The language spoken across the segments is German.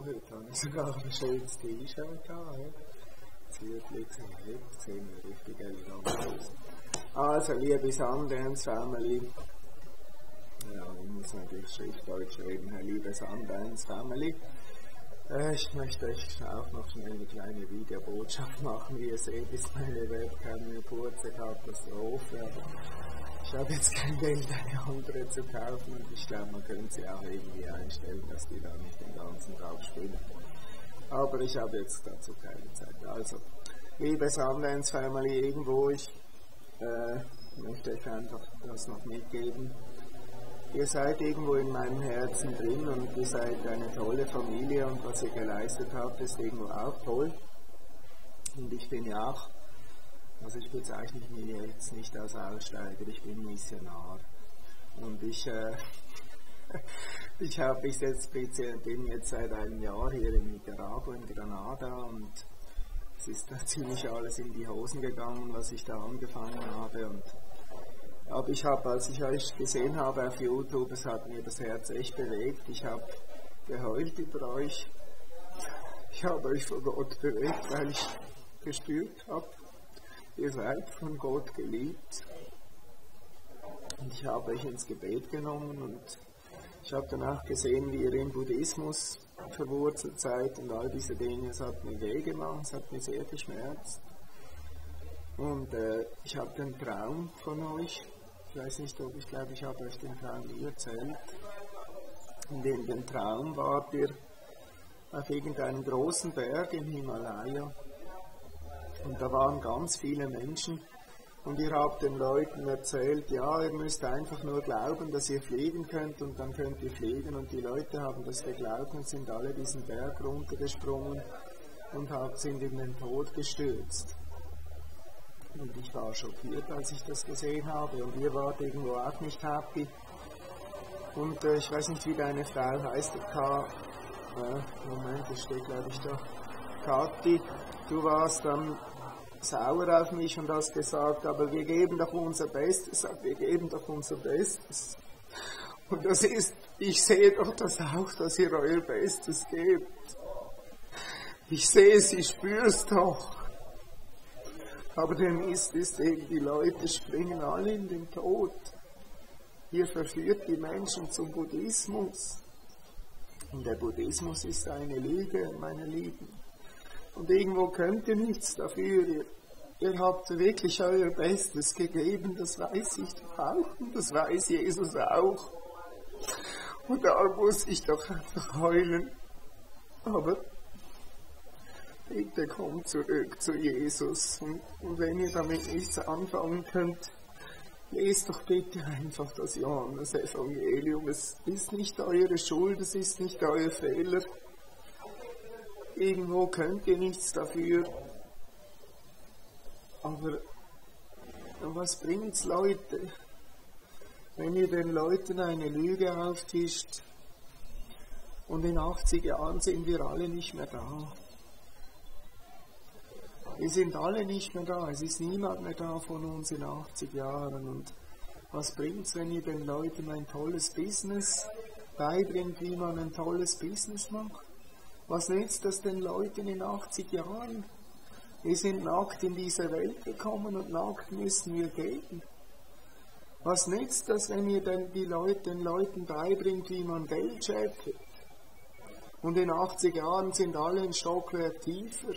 heute habe ich sogar ein schönes T-Shirt an. Zierflix im Heft, sehen wir richtig elegant aus. Also, liebe Sundance Family, ja, ich muss natürlich Schriftdeutsch reden, liebe Sundance Family, äh, ich möchte euch auch noch schnell eine kleine Videobotschaft machen. Wie ihr seht, ist meine Webcam eine kurze Katastrophe. Ich habe jetzt kein Geld, eine andere zu kaufen und ich glaube, man könnte sie auch irgendwie einstellen, dass die da nicht den ganzen Tag spielen. Aber ich habe jetzt dazu keine Zeit. Also, liebe Sundance Family, irgendwo, ich äh, möchte euch einfach das noch mitgeben. Ihr seid irgendwo in meinem Herzen drin und ihr seid eine tolle Familie und was ihr geleistet habt, ist irgendwo auch toll. Und ich bin ja auch also ich bezeichne mich jetzt nicht als Aussteiger, ich bin Missionar. Und ich, äh, ich habe ich jetzt, bin jetzt seit einem Jahr hier in Nicaragua, in Granada und es ist da ziemlich alles in die Hosen gegangen, was ich da angefangen habe. Und, aber ich habe, als ich euch gesehen habe auf YouTube, es hat mir das Herz echt bewegt. Ich habe geheult über euch. Ich habe euch vor Gott bewegt, weil ich gespürt habe, Ihr seid von Gott geliebt. Und ich habe euch ins Gebet genommen und ich habe danach gesehen, wie ihr im Buddhismus verwurzelt seid und all diese Dinge. Es hat mir weh gemacht, es hat mir sehr geschmerzt. Und äh, ich habe den Traum von euch, ich weiß nicht, ob ich glaube, ich habe euch den Traum nie erzählt. Und in dem Traum wart ihr auf irgendeinem großen Berg im Himalaya und da waren ganz viele Menschen. Und ihr habt den Leuten erzählt, ja, ihr müsst einfach nur glauben, dass ihr fliegen könnt und dann könnt ihr fliegen. Und die Leute haben das geglaubt und sind alle diesen Berg runtergesprungen und sind in den Tod gestürzt. Und ich war schockiert, als ich das gesehen habe. Und ihr wart irgendwo auch nicht happy. Und äh, ich weiß nicht, wie deine Frau heißt, K. Äh, Moment, das steht glaube ich da. Kathi, du warst dann sauer auf mich und hast gesagt, aber wir geben doch unser Bestes, wir geben doch unser Bestes. Und das ist, ich sehe doch das auch, dass ihr euer Bestes gebt. Ich sehe es, ich spüre es doch. Aber der Mist ist eben, die Leute springen alle in den Tod. Ihr verführt die Menschen zum Buddhismus. Und der Buddhismus ist eine Lüge, meine Lieben. Und irgendwo könnt ihr nichts dafür. Ihr, ihr habt wirklich euer Bestes gegeben, das weiß ich doch auch und das weiß Jesus auch. Und da muss ich doch einfach heulen. Aber bitte kommt zurück zu Jesus. Und, und wenn ihr damit nichts anfangen könnt, lest doch bitte einfach das Johannes-Evangelium. Es ist nicht eure Schuld, es ist nicht euer Fehler irgendwo könnt ihr nichts dafür. Aber was bringt's Leute, wenn ihr den Leuten eine Lüge auftischt und in 80 Jahren sind wir alle nicht mehr da? Wir sind alle nicht mehr da, es ist niemand mehr da von uns in 80 Jahren. Und was bringt's, wenn ihr den Leuten ein tolles Business beibringt, wie man ein tolles Business macht? Was nützt das den Leuten in 80 Jahren? Wir sind nackt in diese Welt gekommen und nackt müssen wir gehen. Was nützt das, wenn ihr denn die Leute, den Leuten beibringt, wie man Geld scheffelt? Und in 80 Jahren sind alle ein Stockwerk tiefer.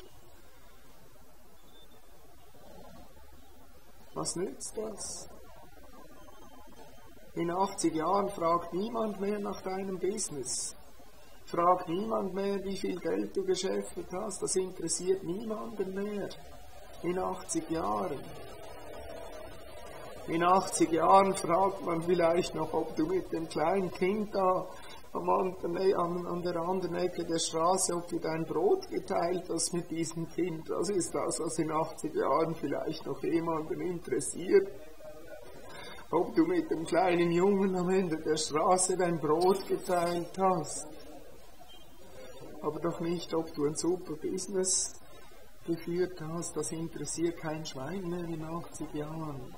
Was nützt das? In 80 Jahren fragt niemand mehr nach deinem Business fragt niemand mehr, wie viel Geld du geschäftet hast. Das interessiert niemanden mehr. In 80 Jahren. In 80 Jahren fragt man vielleicht noch, ob du mit dem kleinen Kind da am anderen, an, der anderen Ecke der Straße, ob du dein Brot geteilt hast mit diesem Kind. Das ist das, was in 80 Jahren vielleicht noch jemanden interessiert. Ob du mit dem kleinen Jungen am Ende der Straße dein Brot geteilt hast aber doch nicht, ob du ein super Business geführt hast. Das interessiert kein Schwein mehr in 80 Jahren.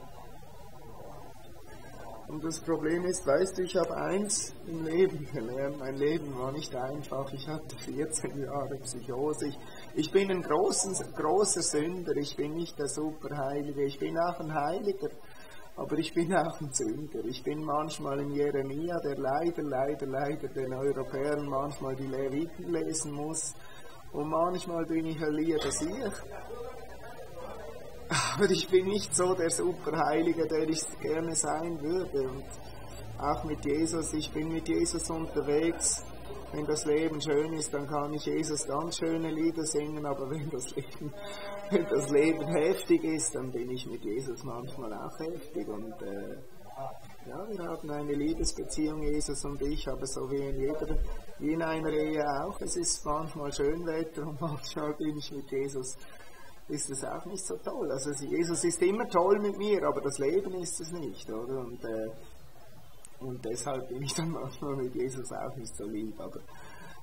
Und das Problem ist, weißt du, ich habe eins im Leben gelernt. Mein Leben war nicht einfach. Ich hatte 14 Jahre Psychose. Ich, ich bin ein großen, großer Sünder. Ich bin nicht der Superheilige. Ich bin auch ein Heiliger. Aber ich bin auch ein Sünder. Ich bin manchmal in Jeremia, der leider, leider, leider den Europäern manchmal die Leviten lesen muss. Und manchmal bin ich ein lieber ich. Aber ich bin nicht so der Superheilige, der ich gerne sein würde. Und auch mit Jesus, ich bin mit Jesus unterwegs. Wenn das Leben schön ist, dann kann ich Jesus ganz schöne Lieder singen, aber wenn das Leben, das Leben heftig ist, dann bin ich mit Jesus manchmal auch heftig. Und äh, ja, wir haben eine Liebesbeziehung, Jesus und ich, aber so wie in jeder, wie in einer Ehe auch. Es ist manchmal Schönwetter und manchmal bin ich mit Jesus ist es auch nicht so toll. Also Jesus ist immer toll mit mir, aber das Leben ist es nicht, oder? Und, äh, und deshalb bin ich dann manchmal mit Jesus auch nicht so lieb. Aber,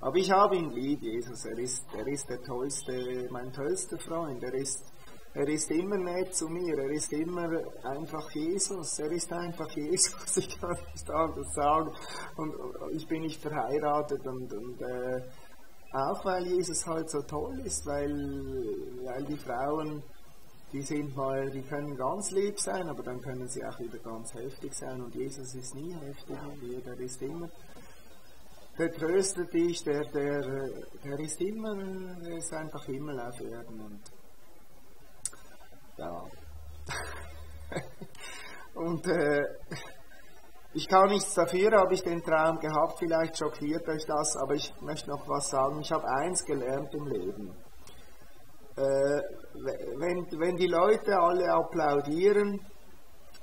aber ich habe ihn lieb, Jesus. Er ist, er ist der tollste, mein tollster Freund. Er ist, er ist immer nett zu mir. Er ist immer einfach Jesus. Er ist einfach Jesus. Ich kann nicht anders sagen. Und, ich bin nicht verheiratet und, und äh, auch weil Jesus halt so toll ist, weil, weil die Frauen, die sind mal, die können ganz lieb sein, aber dann können sie auch wieder ganz heftig sein und Jesus ist nie heftig, der ist immer, der tröstet dich, der, der, der ist immer, der ist einfach Himmel auf Erden und ja. und äh, ich kann nichts dafür, habe ich den Traum gehabt, vielleicht schockiert euch das, aber ich möchte noch was sagen. Ich habe eins gelernt im Leben. Äh, wenn, wenn die Leute alle applaudieren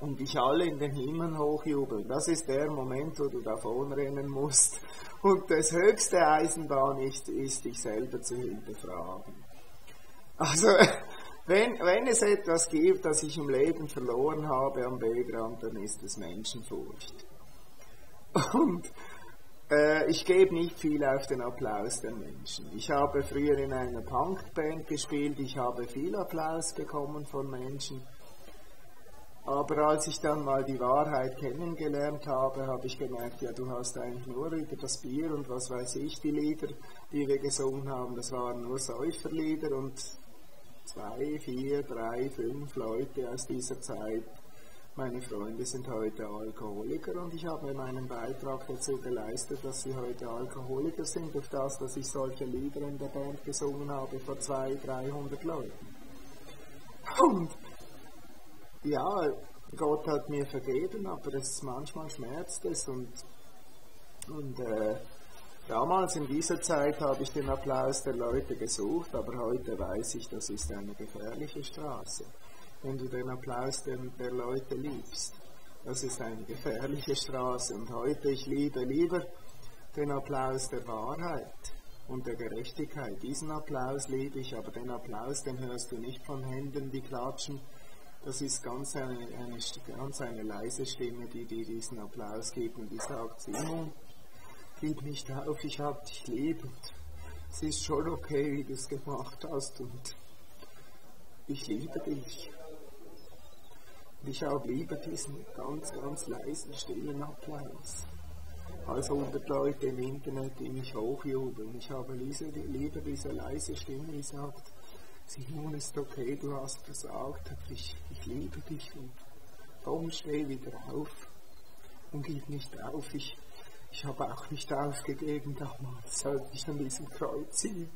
und dich alle in den Himmel hochjubeln, das ist der Moment, wo du davonrennen musst. Und das höchste Eisenbahn ist, ist dich selber zu hinterfragen. Also, wenn, wenn es etwas gibt, das ich im Leben verloren habe am Wegrand, dann ist es Menschenfurcht. Und äh, ich gebe nicht viel auf den Applaus der Menschen. Ich habe früher in einer Punkband gespielt, ich habe viel Applaus bekommen von Menschen. Aber als ich dann mal die Wahrheit kennengelernt habe, habe ich gemerkt, ja, du hast eigentlich nur über das Bier und was weiß ich, die Lieder, die wir gesungen haben, das waren nur Säuferlieder und zwei, vier, drei, fünf Leute aus dieser Zeit. Meine Freunde sind heute Alkoholiker und ich habe meinen Beitrag dazu geleistet, dass sie heute Alkoholiker sind, durch das, dass ich solche Lieder in der Band gesungen habe vor 200, 300 Leuten. Und ja, Gott hat mir vergeben, aber es manchmal schmerzt es und, und äh, Damals in dieser Zeit habe ich den Applaus der Leute gesucht, aber heute weiß ich, das ist eine gefährliche Straße. Wenn du den Applaus der, der Leute liebst, das ist eine gefährliche Straße. Und heute, ich liebe lieber den Applaus der Wahrheit und der Gerechtigkeit. Diesen Applaus liebe ich, aber den Applaus, den hörst du nicht von Händen, die klatschen. Das ist ganz eine, eine, ganz eine leise Stimme, die dir diesen Applaus gibt und die sagt, Simon, gib nicht auf, ich hab dich lieb und es ist schon okay, wie du es gemacht hast und ich liebe dich. Und ich habe lieber diesen ganz, ganz leisen, stillen Applaus als 100 Leute im Internet, die mich hochjubeln. Ich habe lieber diese leise Stimme, die sagt, Simon ist okay, du hast versagt, aber ich, ich liebe dich und komm, steh wieder auf und gib nicht auf. Ich, ich habe auch nicht aufgegeben damals, als ich an diesem Kreuz hing.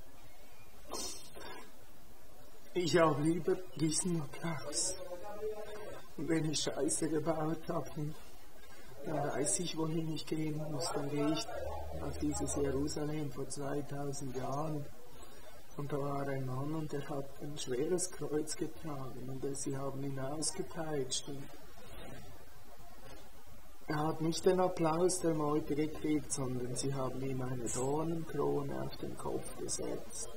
Ich habe lieber diesen Applaus. Und wenn ich Scheiße gebaut habe, dann weiß ich, wohin ich gehen muss. Dann gehe ich auf dieses Jerusalem vor 2000 Jahren. Und da war ein Mann und der hat ein schweres Kreuz getragen und sie haben ihn ausgepeitscht. Und er hat nicht den Applaus der Leute gekriegt, sondern sie haben ihm eine Dornenkrone auf den Kopf gesetzt.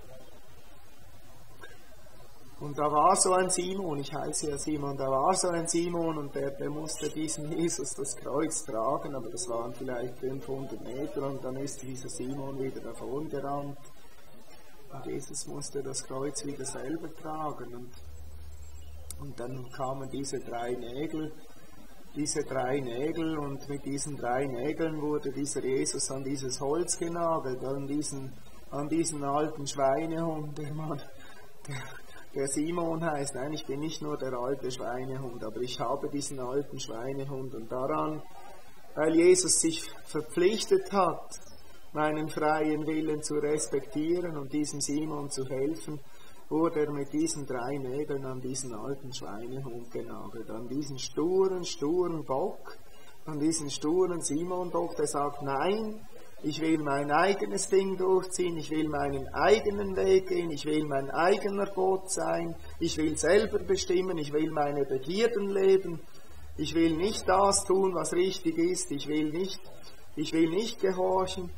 Und da war so ein Simon, ich heiße ja Simon, da war so ein Simon und der, der musste diesen Jesus das Kreuz tragen, aber das waren vielleicht 500 Meter und dann ist dieser Simon wieder davon gerannt. Und Jesus musste das Kreuz wieder selber tragen. Und, und dann kamen diese drei Nägel diese drei Nägel. Und mit diesen drei Nägeln wurde dieser Jesus an dieses Holz genagelt, an diesen, an diesen alten Schweinehund, der Mann, der, der Simon heißt. Nein, ich bin nicht nur der alte Schweinehund, aber ich habe diesen alten Schweinehund. Und daran, weil Jesus sich verpflichtet hat, meinen freien Willen zu respektieren und diesem Simon zu helfen, wurde er mit diesen drei Nägeln an diesen alten Schweinehund genagelt, an diesen sturen, sturen Bock, an diesen sturen Simon-Bock, der sagt, nein, ich will mein eigenes Ding durchziehen, ich will meinen eigenen Weg gehen, ich will mein eigener Gott sein, ich will selber bestimmen, ich will meine Begierden leben, ich will nicht das tun, was richtig ist, ich will nicht, ich will nicht gehorchen.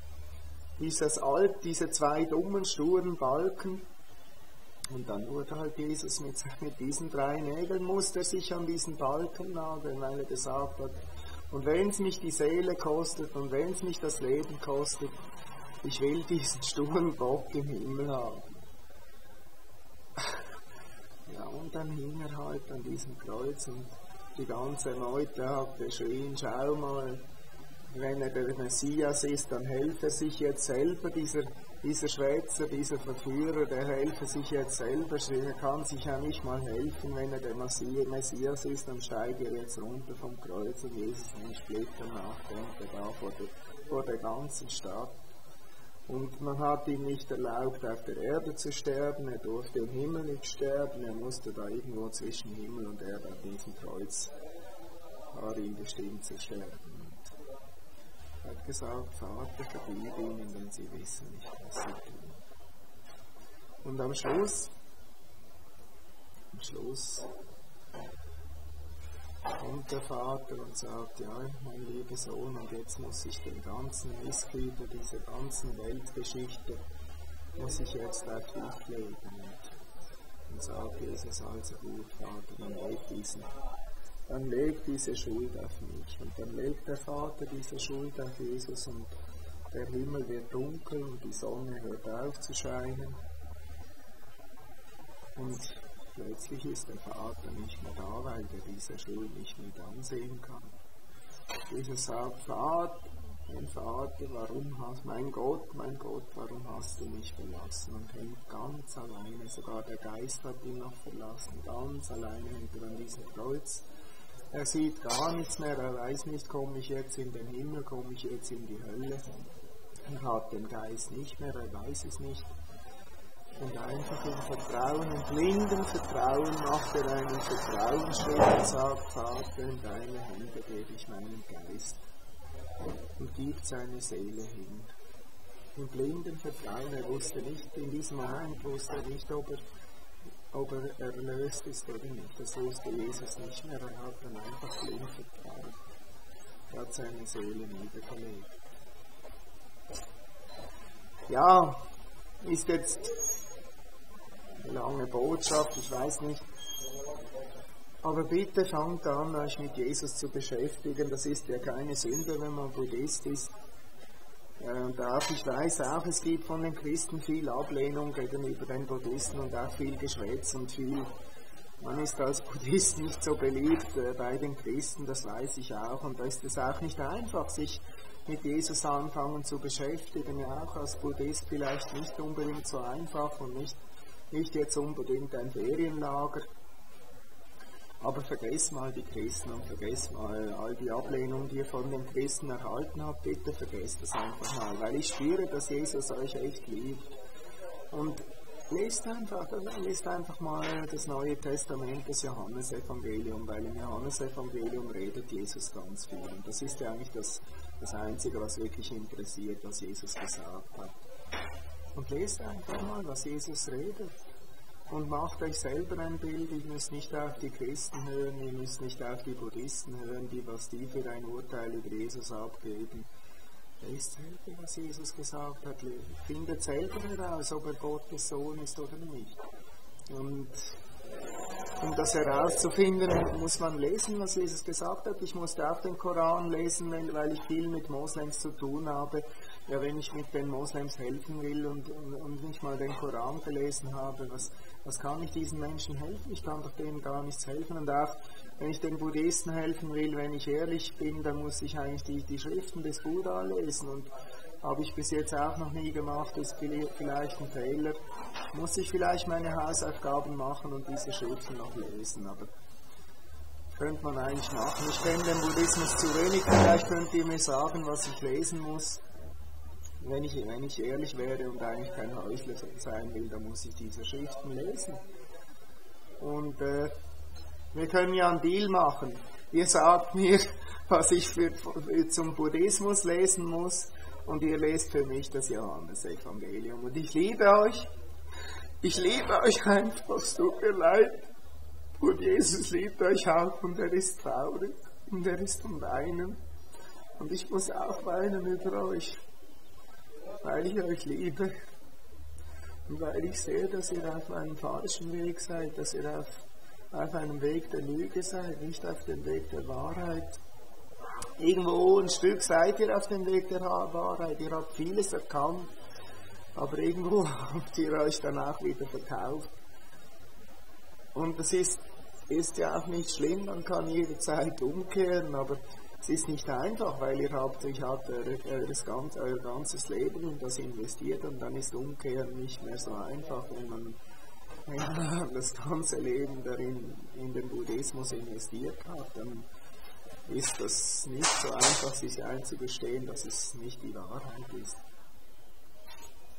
Dieses Alt, diese zwei dummen, sturen Balken, und dann wurde halt Jesus mit, mit diesen drei Nägeln, musste er sich an diesen Balken nageln, weil er gesagt hat, und wenn es mich die Seele kostet und wenn es mich das Leben kostet, ich will diesen sturen Bock im Himmel haben. Ja, und dann hing er halt an diesem Kreuz und die ganze Leute hat geschrien, schau mal, wenn er der Messias ist, dann helfe sich jetzt selber. Dieser dieser Schwätzer, dieser Verführer, der helfe sich jetzt selber, er kann sich ja nicht mal helfen, wenn er der Messias ist, dann steige er jetzt runter vom Kreuz und Jesus einen Splitter nachdenkt er da vor der, vor der ganzen Stadt. Und man hat ihm nicht erlaubt, auf der Erde zu sterben, er durfte im Himmel nicht sterben, er musste da irgendwo zwischen Himmel und Erde auf diesem Kreuz, war ihm bestimmt zu sterben hat gesagt, Vater, vergib ihnen, denn sie wissen nicht, was sie tun. Und am Schluss, am Schluss kommt der Vater und sagt, ja, mein lieber Sohn, und jetzt muss ich den ganzen Missgeber dieser ganzen Weltgeschichte, muss ich jetzt auf dich legen. Und, und sagt Jesus also gut, Vater, dann leg diesen dann legt diese Schuld auf mich. Und dann legt der Vater diese Schuld auf Jesus und der Himmel wird dunkel und die Sonne hört auf zu scheinen. Und plötzlich ist der Vater nicht mehr da, weil er diese Schuld nicht mit ansehen kann. Jesus sagt, Vater, mein Vater, warum hast, mein Gott, mein Gott, warum hast du mich verlassen? Und hängt ganz alleine, sogar der Geist hat ihn noch verlassen, ganz alleine hängt er an diesem Kreuz er sieht gar nichts mehr, er weiß nicht, komme ich jetzt in den Himmel, komme ich jetzt in die Hölle. Er hat den Geist nicht mehr, er weiß es nicht. Und einfach im Vertrauen, im blinden Vertrauen macht er einen Vertrauensschritt und sagt, Vater, in deine Hände gebe ich meinen Geist und gibt seine Seele hin. Im blinden Vertrauen, er wusste nicht, in diesem Moment wusste er nicht, ob er ob er erlöst ist oder nicht. Das wusste Jesus nicht mehr. Er hat dann einfach blind vertraut. Er hat seine Seele niedergelegt. Ja, ist jetzt eine lange Botschaft, ich weiß nicht. Aber bitte fangt an, euch mit Jesus zu beschäftigen. Das ist ja keine Sünde, wenn man Buddhist ist. Äh, und ich weiß auch, es gibt von den Christen viel Ablehnung gegenüber den Buddhisten und auch viel Geschwätz und viel, man ist als Buddhist nicht so beliebt äh, bei den Christen, das weiß ich auch. Und da ist es auch nicht einfach, sich mit Jesus anfangen zu beschäftigen. Ja, auch als Buddhist vielleicht nicht unbedingt so einfach und nicht, nicht jetzt unbedingt ein Ferienlager. Aber vergesst mal die Christen und vergesst mal all die Ablehnung, die ihr von den Christen erhalten habt. Bitte vergesst das einfach mal, weil ich spüre, dass Jesus euch echt liebt. Und lest einfach, lest einfach mal das Neue Testament, das Johannesevangelium, weil im Johannesevangelium redet Jesus ganz viel. Und das ist ja eigentlich das, das Einzige, was wirklich interessiert, was Jesus gesagt hat. Und lest einfach mal, was Jesus redet und macht euch selber ein Bild. Ihr müsst nicht auf die Christen hören, ihr müsst nicht auf die Buddhisten hören, die was die für ein Urteil über Jesus abgeben. Lest selber, was Jesus gesagt hat. Findet selber heraus, ob er Gottes Sohn ist oder nicht. Und um das herauszufinden, muss man lesen, was Jesus gesagt hat. Ich musste auch den Koran lesen, weil ich viel mit Moslems zu tun habe. Ja, wenn ich mit den Moslems helfen will und, und, und nicht mal den Koran gelesen habe, was, was kann ich diesen Menschen helfen? Ich kann doch denen gar nichts helfen. Und auch wenn ich den Buddhisten helfen will, wenn ich ehrlich bin, dann muss ich eigentlich die, die Schriften des Buddha lesen und habe ich bis jetzt auch noch nie gemacht, ist vielleicht ein Fehler. Muss ich vielleicht meine Hausaufgaben machen und diese Schriften noch lesen, aber könnte man eigentlich machen. Ich kenne den Buddhismus zu wenig, vielleicht könnt ihr mir sagen, was ich lesen muss. Wenn ich, wenn ich ehrlich wäre und eigentlich kein Häusler sein will, dann muss ich diese Schriften lesen. Und äh, wir können ja einen Deal machen. Ihr sagt mir, was ich für, für, zum Buddhismus lesen muss und ihr lest für mich das Johannesevangelium. Und ich liebe euch. Ich liebe euch einfach, es leid. Und Jesus liebt euch auch und er ist traurig und er ist um Weinen. Und ich muss auch weinen über euch, weil ich euch liebe und weil ich sehe, dass ihr auf einem falschen Weg seid, dass ihr auf, auf einem Weg der Lüge seid, nicht auf dem Weg der Wahrheit. Irgendwo ein Stück seid ihr auf dem Weg der Wahrheit, ihr habt vieles erkannt, aber irgendwo habt ihr euch danach wieder verkauft. Und das ist, ist ja auch nicht schlimm, man kann jederzeit umkehren, aber es ist nicht einfach, weil ihr habt, ich habt eures ganz, euer ganzes Leben in das investiert und dann ist Umkehren nicht mehr so einfach, wenn man, man das ganze Leben darin in den Buddhismus investiert hat, dann ist das nicht so einfach, sich einzugestehen, dass es nicht die Wahrheit ist.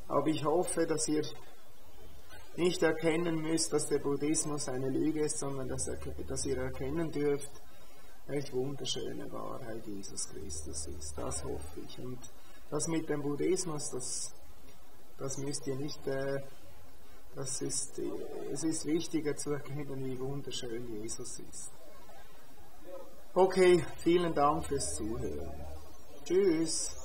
Aber ich hoffe, dass ihr nicht erkennen müsst, dass der Buddhismus eine Lüge ist, sondern er, dass ihr erkennen dürft, welche wunderschöne Wahrheit Jesus Christus ist. Das hoffe ich. Und das mit dem Buddhismus, das, das müsst ihr nicht, äh, das ist, es ist wichtiger zu erkennen, wie wunderschön Jesus ist. Okay, vielen Dank fürs Zuhören. Tschüss.